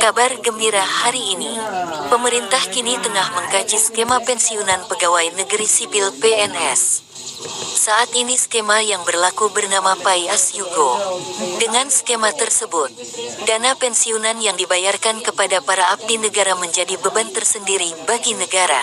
Kabar gembira hari ini, pemerintah kini tengah mengkaji skema pensiunan pegawai negeri sipil PNS. Saat ini skema yang berlaku bernama Pai As Yugo. Dengan skema tersebut, dana pensiunan yang dibayarkan kepada para abdi negara menjadi beban tersendiri bagi negara.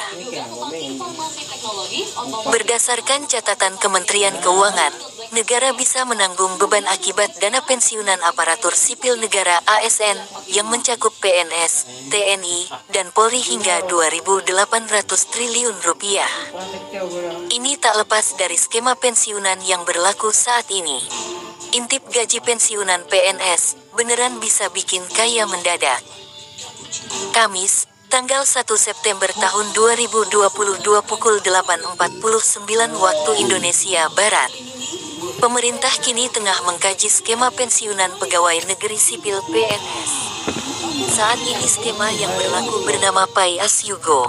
Berdasarkan catatan Kementerian Keuangan, negara bisa menanggung beban akibat dana pensiunan aparatur sipil negara ASN yang mencakup PNS, TNI, dan Polri hingga 2.800 triliun rupiah. Ini tak lepas dari skema pensiunan yang berlaku saat ini. Intip gaji pensiunan PNS beneran bisa bikin kaya mendadak. Kamis, tanggal 1 September tahun 2022 pukul 8.49 waktu Indonesia Barat. Pemerintah kini tengah mengkaji skema pensiunan pegawai negeri sipil PNS. Saat ini skema yang berlaku bernama Pai As Yugo.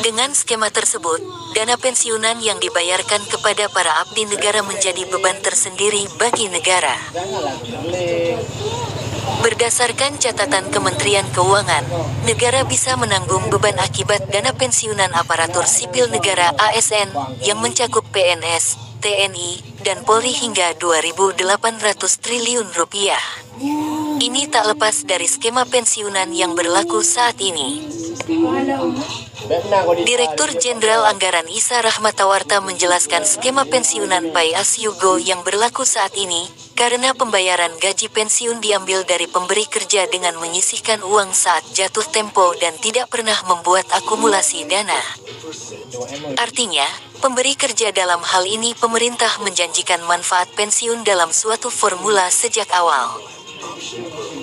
Dengan skema tersebut, dana pensiunan yang dibayarkan kepada para abdi negara menjadi beban tersendiri bagi negara. Berdasarkan catatan Kementerian Keuangan, negara bisa menanggung beban akibat dana pensiunan aparatur sipil negara ASN yang mencakup PNS, TNI, dan Polri hingga 2.800 triliun rupiah. Ini tak lepas dari skema pensiunan yang berlaku saat ini. Direktur Jenderal Anggaran Isa Rahmatawarta menjelaskan skema pensiunan Pai As Yugo yang berlaku saat ini, karena pembayaran gaji pensiun diambil dari pemberi kerja dengan menyisihkan uang saat jatuh tempo dan tidak pernah membuat akumulasi dana. Artinya, pemberi kerja dalam hal ini pemerintah menjanjikan manfaat pensiun dalam suatu formula sejak awal.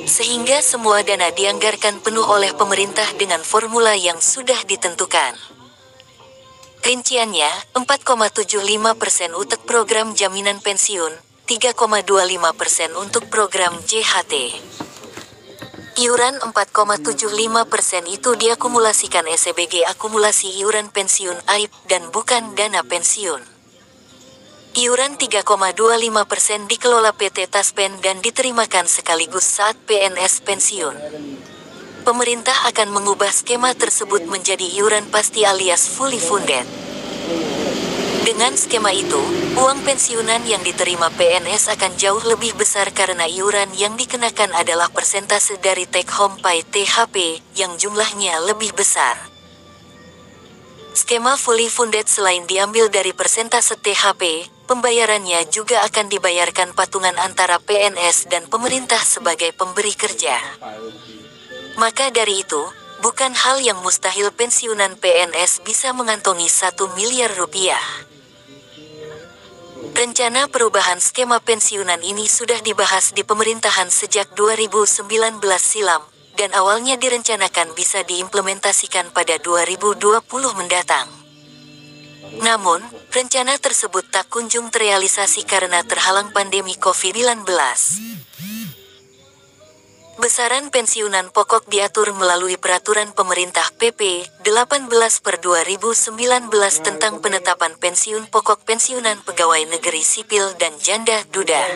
Sehingga semua dana dianggarkan penuh oleh pemerintah dengan formula yang sudah ditentukan. Rinciannya, 4,75 persen untuk program jaminan pensiun, 3,25 persen untuk program JHT. Iuran 4,75 persen itu diakumulasikan SBG akumulasi iuran pensiun AIP dan bukan dana pensiun. Iuran 3,25 persen dikelola PT Taspen dan diterimakan sekaligus saat PNS pensiun. Pemerintah akan mengubah skema tersebut menjadi iuran pasti alias fully funded. Dengan skema itu, uang pensiunan yang diterima PNS akan jauh lebih besar karena iuran yang dikenakan adalah persentase dari take home pay THP yang jumlahnya lebih besar. Skema fully funded selain diambil dari persentase THP, pembayarannya juga akan dibayarkan patungan antara PNS dan pemerintah sebagai pemberi kerja. Maka dari itu, bukan hal yang mustahil pensiunan PNS bisa mengantongi satu miliar rupiah. Rencana perubahan skema pensiunan ini sudah dibahas di pemerintahan sejak 2019 silam, dan awalnya direncanakan bisa diimplementasikan pada 2020 mendatang. Namun, rencana tersebut tak kunjung terrealisasi karena terhalang pandemi COVID-19. Besaran pensiunan pokok diatur melalui peraturan pemerintah PP 18 per 2019 tentang penetapan pensiun pokok pensiunan pegawai negeri sipil dan janda duda.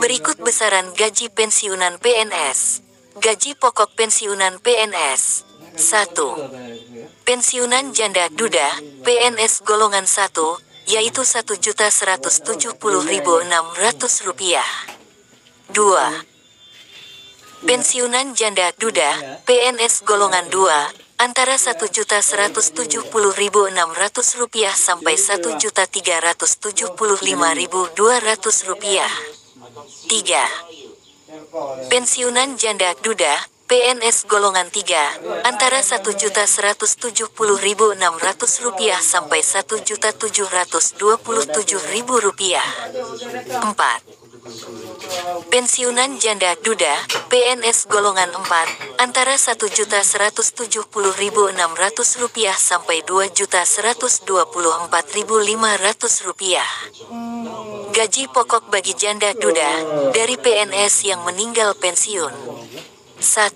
Berikut besaran gaji pensiunan PNS. Gaji pokok pensiunan PNS 1. Pensiunan janda duda, PNS golongan 1, yaitu Rp1.170.600. 2. Pensiunan janda duda, PNS golongan 2, antara Rp1.170.600 sampai Rp1.375.200. 3. Pensiunan janda duda, PNS golongan 3, antara Rp1.170.600 sampai Rp1.727.000. 4. Pensiunan janda duda, PNS golongan 4, antara Rp1.170.600 sampai Rp2.124.500. Gaji pokok bagi janda duda, dari PNS yang meninggal pensiun. 1.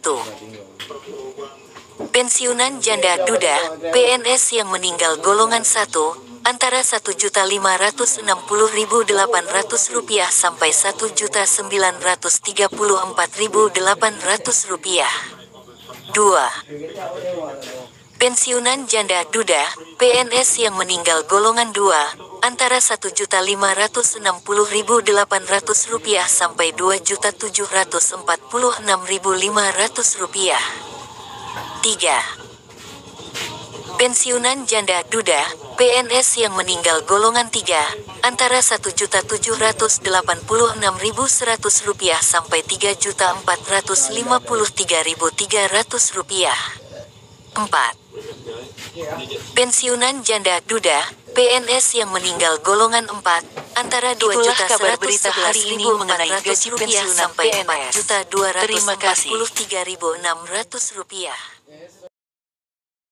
Pensiunan janda duda, PNS yang meninggal golongan 1, antara Rp1.560.800 sampai Rp1.934.800. 2. Pensiunan janda duda, PNS yang meninggal golongan 2, antara Rp1.560.800 sampai Rp2.746.500. 3. Pensiunan janda duda, PNS yang meninggal golongan 3, antara Rp1.786.100 sampai Rp3.453.300. 4. Pensiunan janda duda, PNS yang meninggal golongan 4, antara Rp2.111.400 sampai Rp4.243.600.